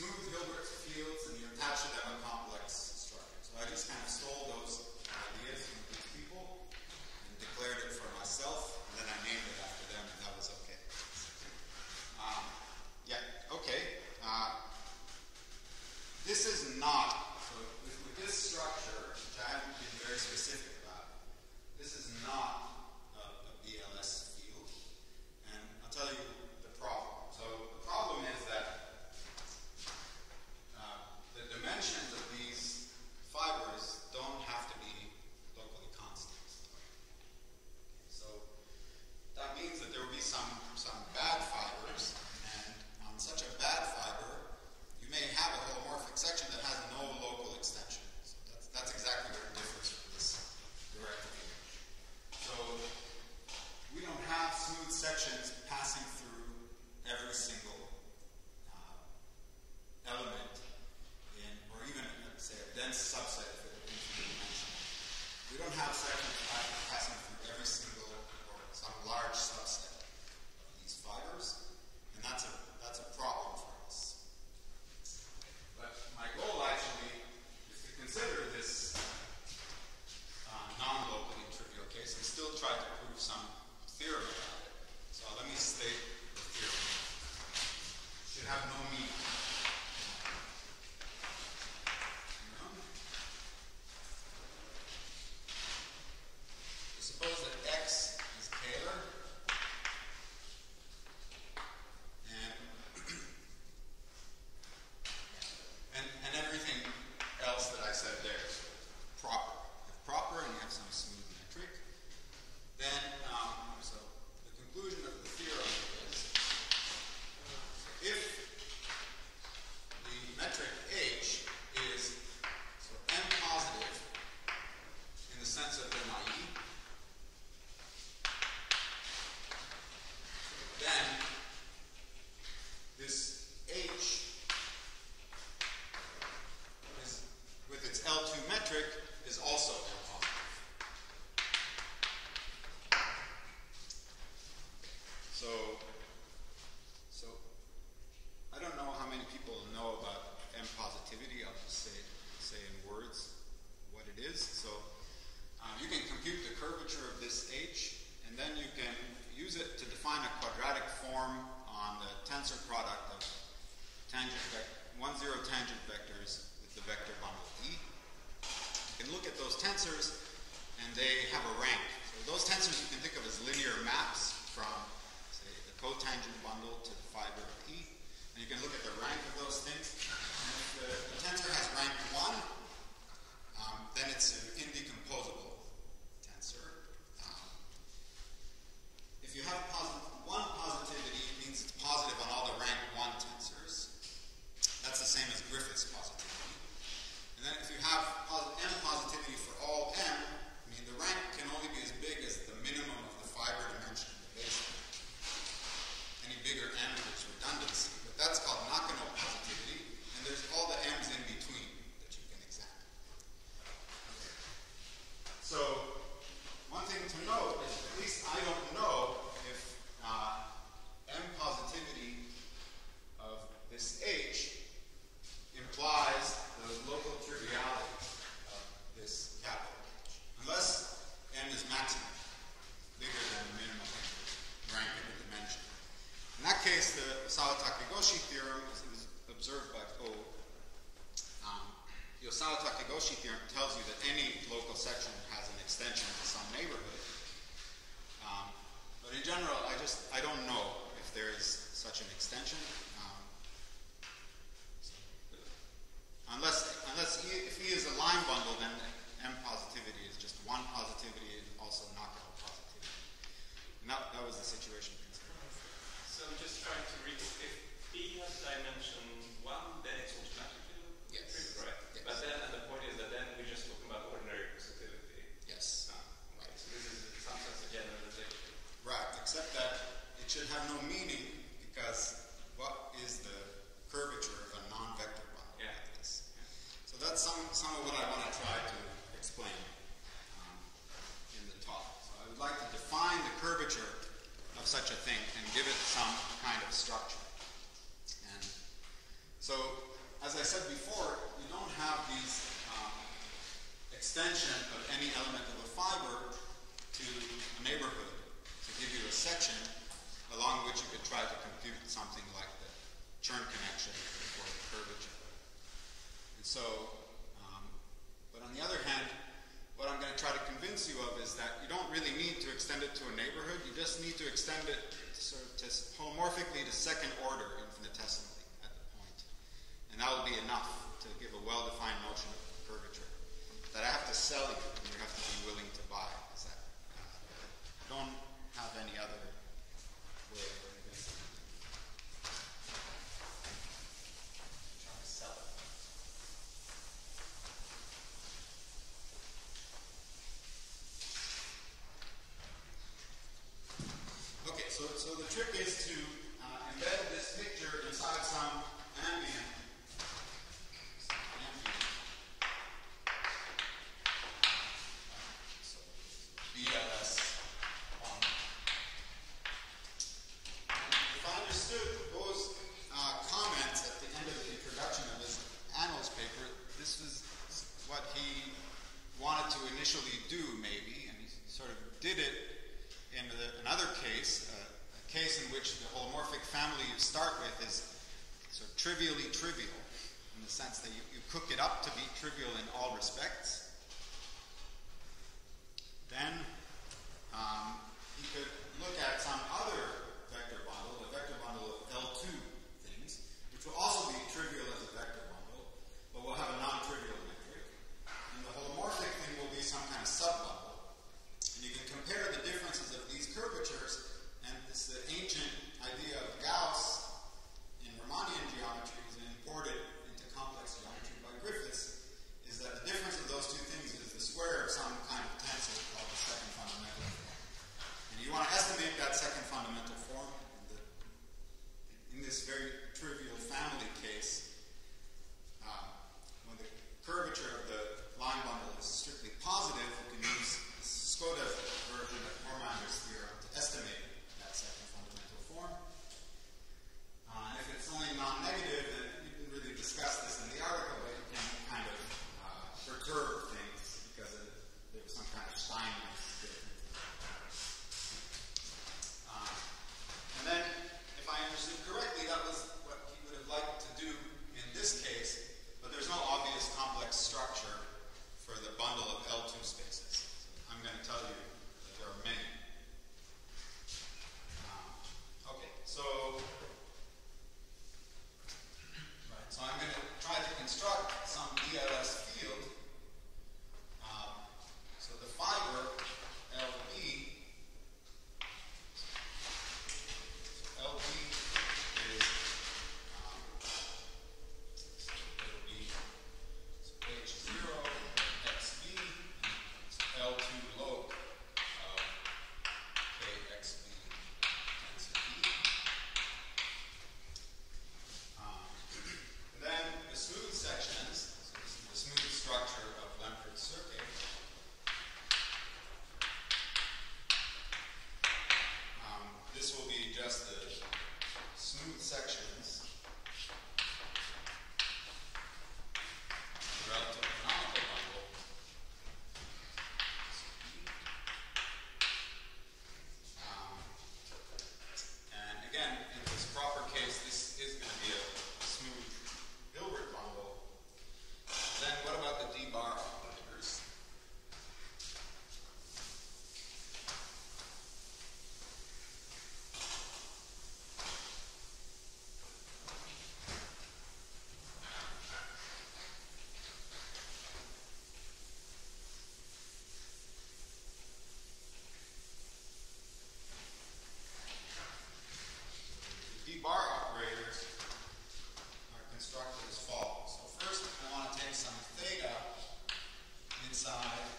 smooth Hilbert Can look at those tensors, and they have a rank. So those tensors you can think of as linear maps from, say, the cotangent bundle to the fiber of E. And you can look at the rank of those things. And if the, the tensor has rank 1, um, then it's an indecomposable tensor. Um, if you have positive side.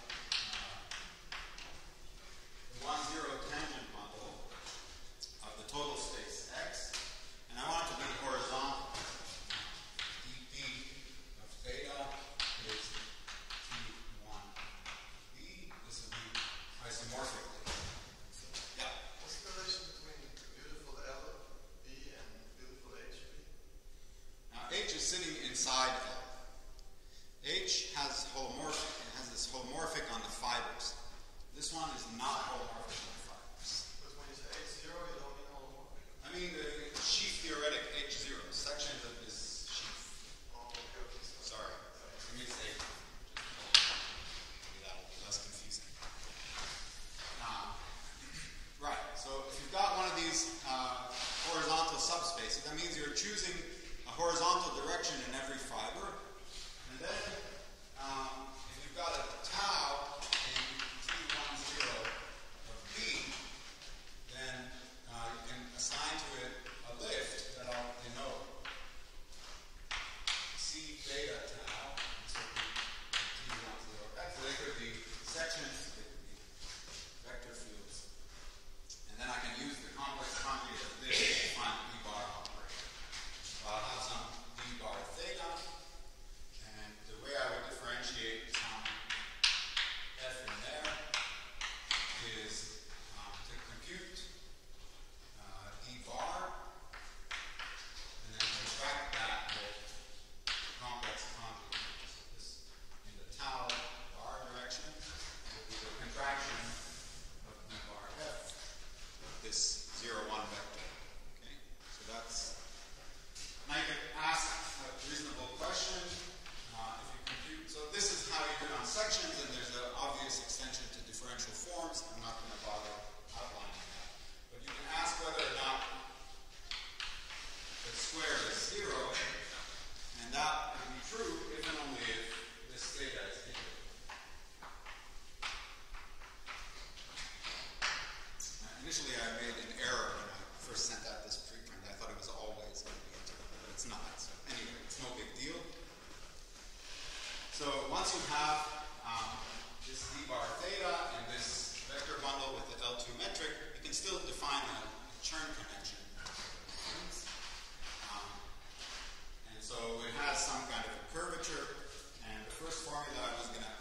story that I was going to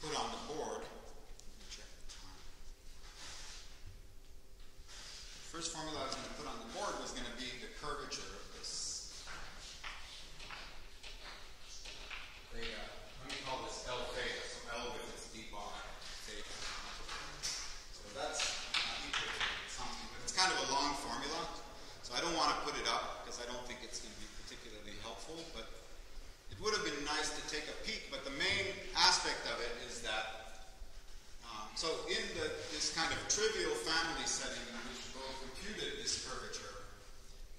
put on the board. The first formula I was going to put on the board was going to be the curvature of this. They, uh, let me call this L theta, so L with this d bar theta. So that's something, but it's kind of a long formula, so I don't want to put it up because I don't think it's going to be particularly helpful, but would have been nice to take a peek, but the main aspect of it is that, um, so in the, this kind of trivial family setting in which Bohr computed this curvature,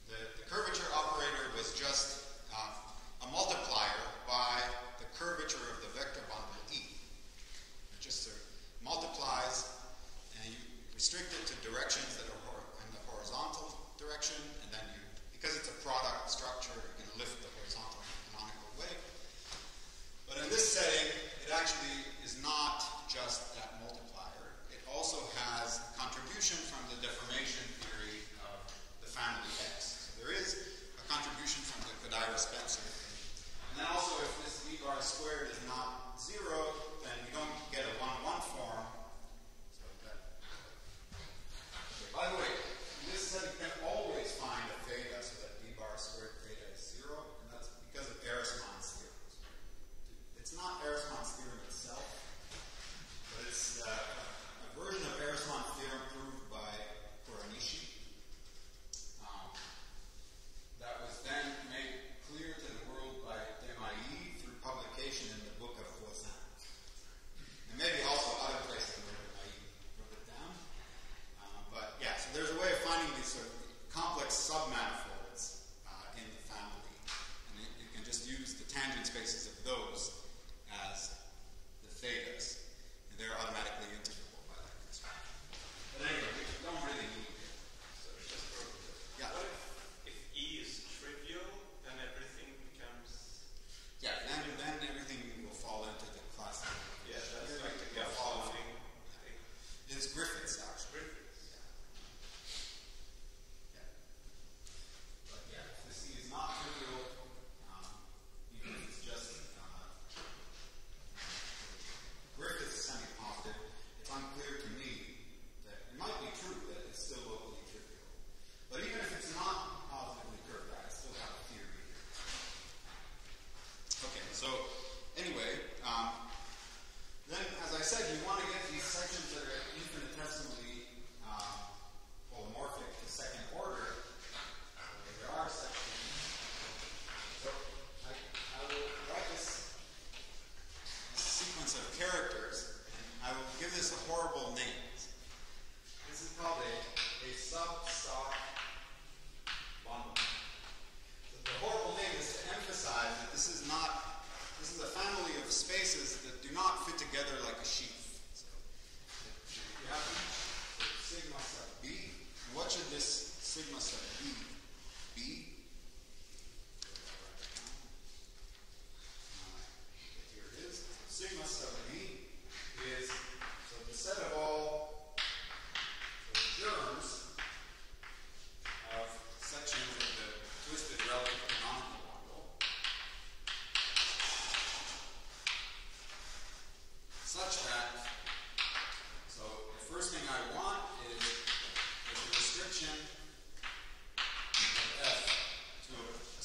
the, the curvature operator was just uh, a multiplier by the curvature of the vector bundle E. It just sort of multiplies, and you restrict it to directions that are in the horizontal direction, and then you, because it's a product structure,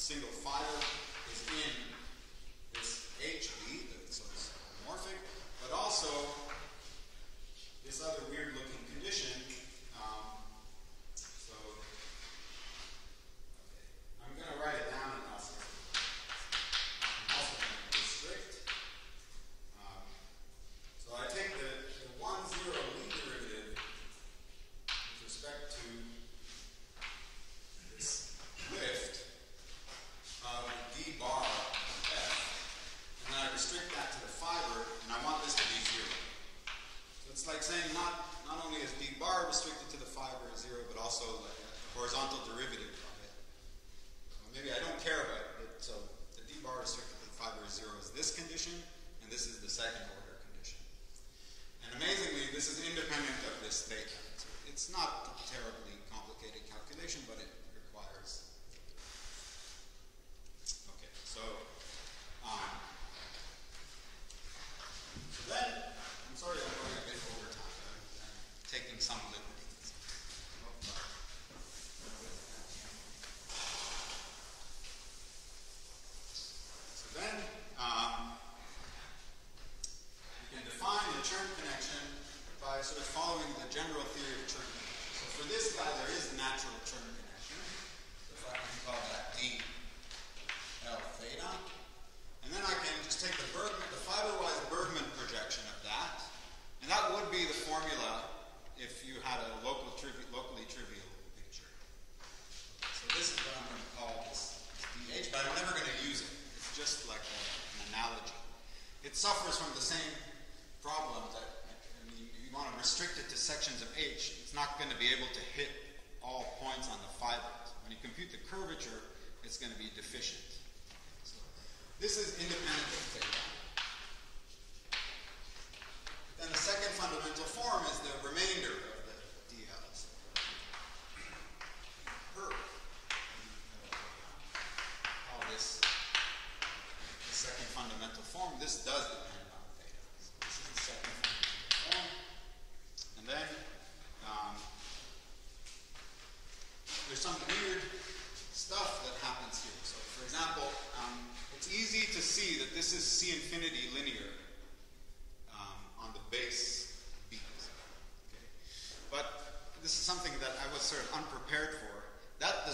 single file. this condition, and this is the second order condition. And amazingly, this is independent of this state. It's not a terribly complicated calculation, but it requires. Okay, so just like an analogy. It suffers from the same problem that I mean, you want to restrict it to sections of H. It's not going to be able to hit all points on the fibers. When you compute the curvature, it's going to be deficient. So this is independent of theta. Then the second fundamental form is the remainder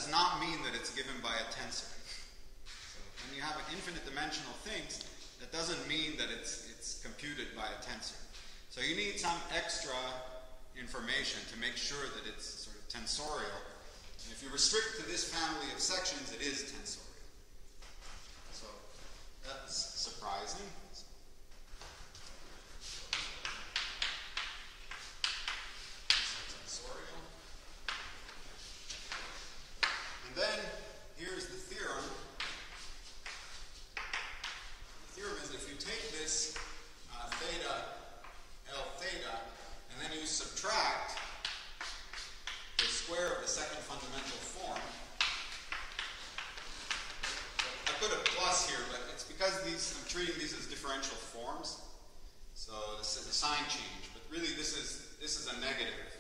does not mean that it's given by a tensor. So when you have an infinite dimensional things, that doesn't mean that it's, it's computed by a tensor. So you need some extra information to make sure that it's sort of tensorial. And if you restrict to this family of sections, it is tensorial. So that's surprising. treating these as differential forms. So this is a sign change, but really this is, this is a negative.